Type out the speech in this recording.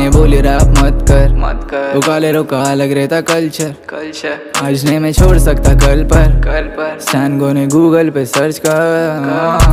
ने बोली रैप मत कर। मत कर। वो काले रोका अलग रहता कल्चर। कल्चर। आज नहीं मैं छोड़ सकता कल पर। कल पर। स्टैन ने गूगल पे सर्च कर।